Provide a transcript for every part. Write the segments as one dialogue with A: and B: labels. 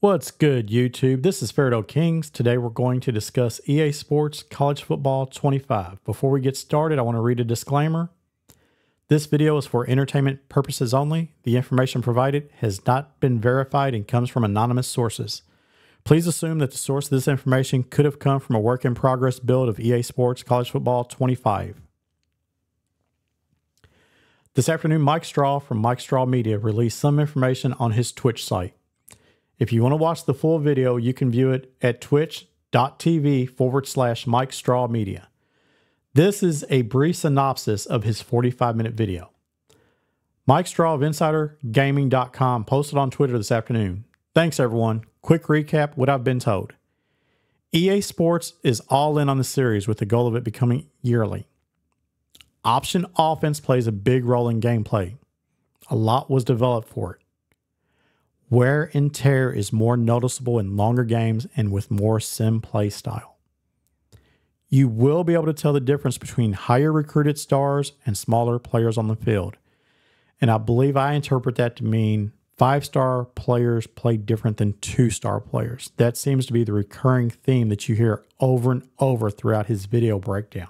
A: What's good, YouTube? This is Fairdale Kings. Today we're going to discuss EA Sports College Football 25. Before we get started, I want to read a disclaimer. This video is for entertainment purposes only. The information provided has not been verified and comes from anonymous sources. Please assume that the source of this information could have come from a work in progress build of EA Sports College Football 25. This afternoon, Mike Straw from Mike Straw Media released some information on his Twitch site. If you want to watch the full video, you can view it at twitch.tv forward slash Mike Straw Media. This is a brief synopsis of his 45 minute video. Mike Straw of InsiderGaming.com posted on Twitter this afternoon. Thanks, everyone. Quick recap what I've been told. EA Sports is all in on the series with the goal of it becoming yearly. Option offense plays a big role in gameplay. A lot was developed for it. Wear and tear is more noticeable in longer games and with more sim play style. You will be able to tell the difference between higher recruited stars and smaller players on the field. And I believe I interpret that to mean five star players play different than two star players. That seems to be the recurring theme that you hear over and over throughout his video breakdown.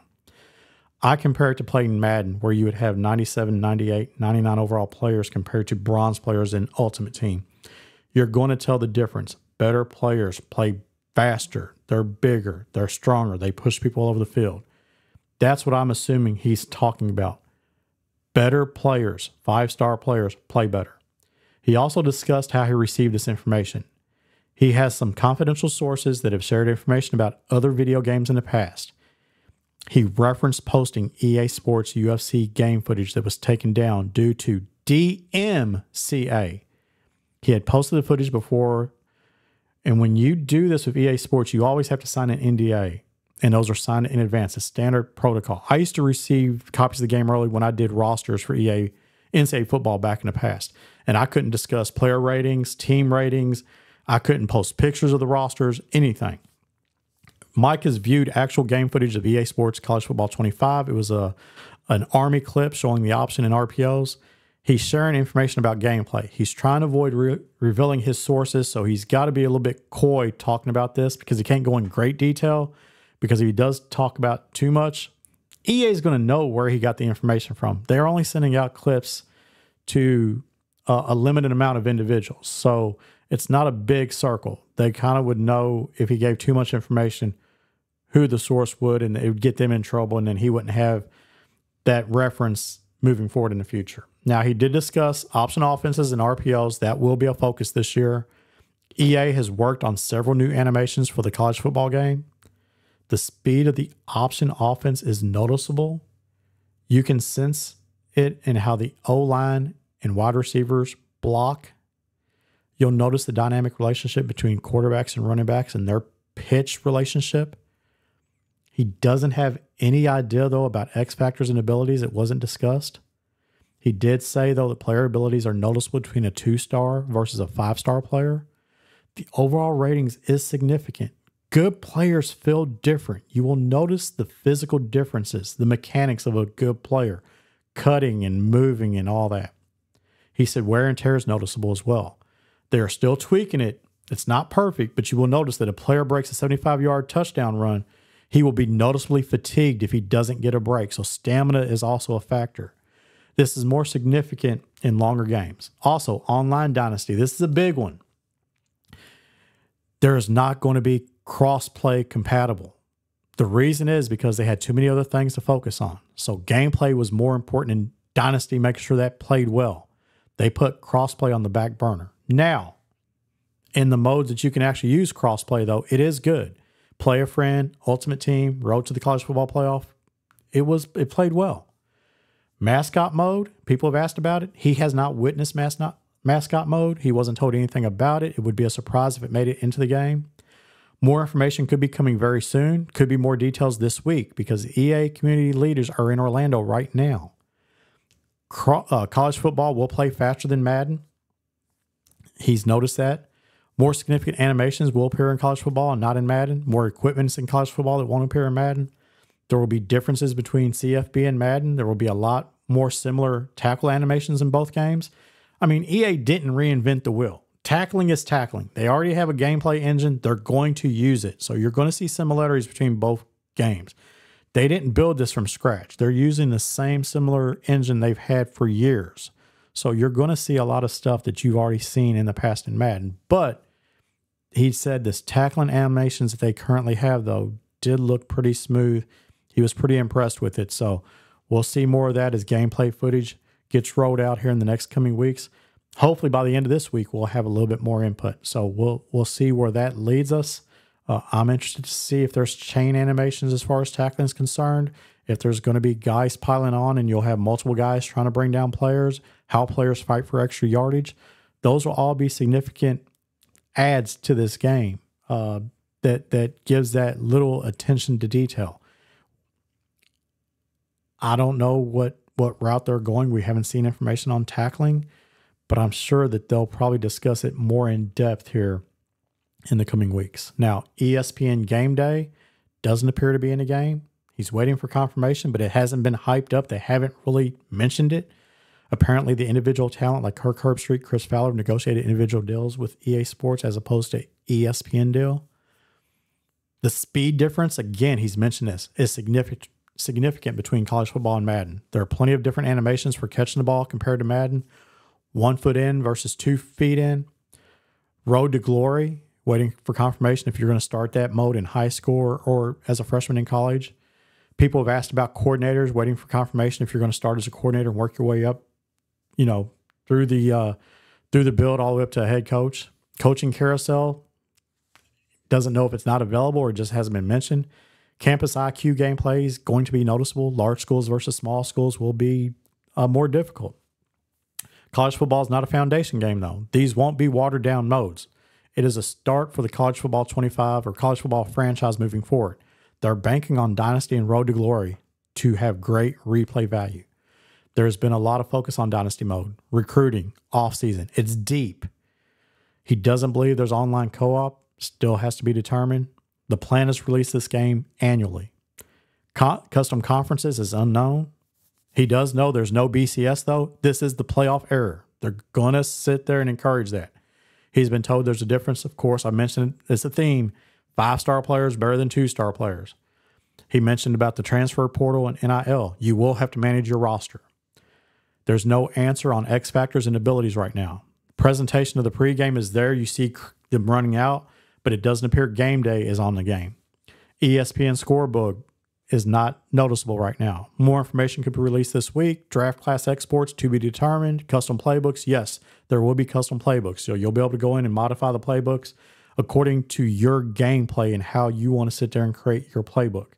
A: I compare it to playing Madden, where you would have 97, 98, 99 overall players compared to bronze players in Ultimate Team you're going to tell the difference. Better players play faster, they're bigger, they're stronger, they push people all over the field. That's what I'm assuming he's talking about. Better players, five star players, play better. He also discussed how he received this information. He has some confidential sources that have shared information about other video games in the past. He referenced posting EA Sports UFC game footage that was taken down due to DMCA, he had posted the footage before. And when you do this with EA Sports, you always have to sign an NDA. And those are signed in advance, a standard protocol. I used to receive copies of the game early when I did rosters for EA NCAA football back in the past. And I couldn't discuss player ratings, team ratings. I couldn't post pictures of the rosters, anything. Mike has viewed actual game footage of EA Sports College Football 25. It was a an Army clip showing the option in RPOs. He's sharing information about gameplay. He's trying to avoid re- revealing his sources, so he's got to be a little bit coy talking about this because he can't go in great detail. Because if he does talk about too much, EA is going to know where he got the information from. They're only sending out clips to uh, a limited amount of individuals, so it's not a big circle. They kind of would know if he gave too much information who the source would, and it would get them in trouble, and then he wouldn't have that reference moving forward in the future. Now, he did discuss option offenses and RPOs. That will be a focus this year. EA has worked on several new animations for the college football game. The speed of the option offense is noticeable. You can sense it in how the O line and wide receivers block. You'll notice the dynamic relationship between quarterbacks and running backs and their pitch relationship. He doesn't have any idea, though, about X factors and abilities. It wasn't discussed. He did say, though, that player abilities are noticeable between a two star versus a five star player. The overall ratings is significant. Good players feel different. You will notice the physical differences, the mechanics of a good player, cutting and moving and all that. He said wear and tear is noticeable as well. They are still tweaking it. It's not perfect, but you will notice that a player breaks a 75 yard touchdown run, he will be noticeably fatigued if he doesn't get a break. So, stamina is also a factor. This is more significant in longer games. Also, online dynasty. This is a big one. There is not going to be cross-play compatible. The reason is because they had too many other things to focus on. So gameplay was more important in Dynasty, making sure that played well. They put crossplay on the back burner. Now, in the modes that you can actually use crossplay, though, it is good. Play a friend, Ultimate Team, Road to the College Football Playoff. It was it played well. Mascot mode, people have asked about it. He has not witnessed mascot, mascot mode. He wasn't told anything about it. It would be a surprise if it made it into the game. More information could be coming very soon. Could be more details this week because EA community leaders are in Orlando right now. Uh, college football will play faster than Madden. He's noticed that. More significant animations will appear in college football and not in Madden. More equipment in college football that won't appear in Madden. There will be differences between CFB and Madden. There will be a lot more similar tackle animations in both games. I mean, EA didn't reinvent the wheel. tackling is tackling. They already have a gameplay engine. They're going to use it. So you're going to see similarities between both games. They didn't build this from scratch. They're using the same similar engine they've had for years. So you're going to see a lot of stuff that you've already seen in the past in Madden. But he said this tackling animations that they currently have, though, did look pretty smooth. He was pretty impressed with it. So we'll see more of that as gameplay footage gets rolled out here in the next coming weeks. Hopefully by the end of this week we'll have a little bit more input. So we'll we'll see where that leads us. Uh, I'm interested to see if there's chain animations as far as tackling is concerned. If there's going to be guys piling on and you'll have multiple guys trying to bring down players, how players fight for extra yardage, those will all be significant adds to this game uh, that that gives that little attention to detail. I don't know what what route they're going. We haven't seen information on tackling, but I'm sure that they'll probably discuss it more in depth here in the coming weeks. Now, ESPN Game Day doesn't appear to be in the game. He's waiting for confirmation, but it hasn't been hyped up. They haven't really mentioned it. Apparently, the individual talent like Kirk Herbstreit, Chris Fowler negotiated individual deals with EA Sports as opposed to ESPN deal. The speed difference, again, he's mentioned this, is significant significant between college football and Madden. There are plenty of different animations for catching the ball compared to Madden. One foot in versus two feet in. Road to Glory, waiting for confirmation if you're going to start that mode in high school or, as a freshman in college. People have asked about coordinators, waiting for confirmation if you're going to start as a coordinator and work your way up, you know, through the uh, through the build all the way up to a head coach. Coaching carousel doesn't know if it's not available or just hasn't been mentioned. Campus IQ gameplay is going to be noticeable. Large schools versus small schools will be uh, more difficult. College football is not a foundation game, though. These won't be watered down modes. It is a start for the college football 25 or college football franchise moving forward. They're banking on Dynasty and Road to Glory to have great replay value. There's been a lot of focus on Dynasty mode, recruiting, offseason. It's deep. He doesn't believe there's online co op, still has to be determined. The plan is to release this game annually. Co- custom conferences is unknown. He does know there's no BCS, though. This is the playoff error. They're going to sit there and encourage that. He's been told there's a difference. Of course, I mentioned it's a theme five star players better than two star players. He mentioned about the transfer portal and NIL. You will have to manage your roster. There's no answer on X factors and abilities right now. Presentation of the pregame is there. You see them running out but it doesn't appear game day is on the game. ESPN score bug is not noticeable right now. More information could be released this week. Draft class exports to be determined. Custom playbooks, yes, there will be custom playbooks. So you'll be able to go in and modify the playbooks according to your gameplay and how you want to sit there and create your playbook.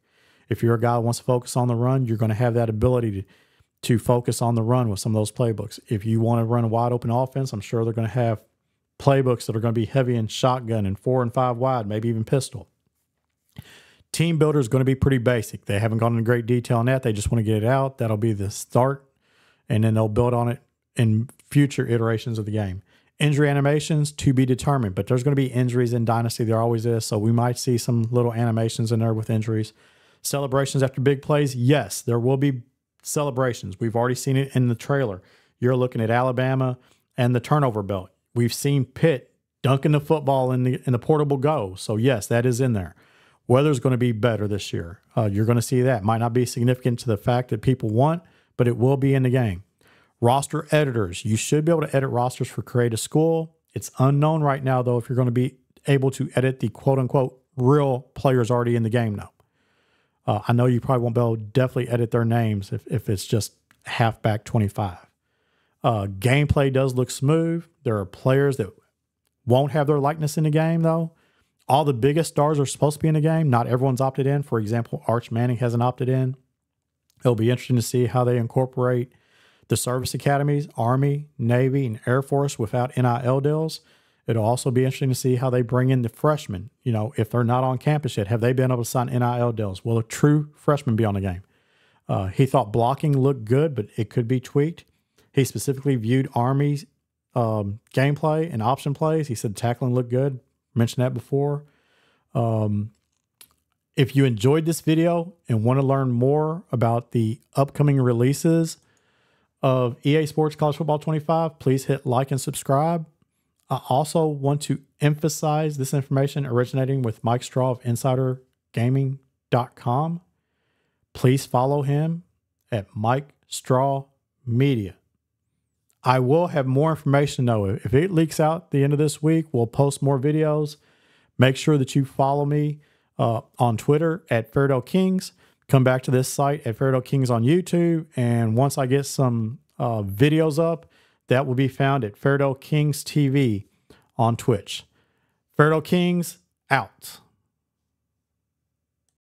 A: If you're a guy who wants to focus on the run, you're going to have that ability to, to focus on the run with some of those playbooks. If you want to run a wide open offense, I'm sure they're going to have playbooks that are going to be heavy in shotgun and four and five wide, maybe even pistol. Team builder is going to be pretty basic. They haven't gone into great detail on that. They just want to get it out. That'll be the start, and then they'll build on it in future iterations of the game. Injury animations to be determined, but there's going to be injuries in Dynasty. There always is. So we might see some little animations in there with injuries. Celebrations after big plays, yes, there will be celebrations. We've already seen it in the trailer. You're looking at Alabama and the turnover belt. We've seen Pitt dunking the football in the in the portable go. So yes, that is in there. Weather's going to be better this year. Uh, you're going to see that. Might not be significant to the fact that people want, but it will be in the game. Roster editors. You should be able to edit rosters for Create a School. It's unknown right now, though, if you're going to be able to edit the quote unquote real players already in the game now. Uh, I know you probably won't be able to definitely edit their names if, if it's just halfback 25. Uh, gameplay does look smooth. There are players that won't have their likeness in the game, though. All the biggest stars are supposed to be in the game. Not everyone's opted in. For example, Arch Manning hasn't opted in. It'll be interesting to see how they incorporate the service academies, Army, Navy, and Air Force without NIL deals. It'll also be interesting to see how they bring in the freshmen. You know, if they're not on campus yet, have they been able to sign NIL deals? Will a true freshman be on the game? Uh, he thought blocking looked good, but it could be tweaked. He specifically viewed Army's um, gameplay and option plays. He said tackling looked good. Mentioned that before. Um, if you enjoyed this video and want to learn more about the upcoming releases of EA Sports College Football 25, please hit like and subscribe. I also want to emphasize this information originating with Mike Straw of InsiderGaming.com. Please follow him at Mike Straw Media. I will have more information though. If it leaks out the end of this week, we'll post more videos. Make sure that you follow me uh, on Twitter at Fairdale Kings. Come back to this site at Fairdale Kings on YouTube. And once I get some uh, videos up, that will be found at Fairdale Kings TV on Twitch. Fairdale Kings out.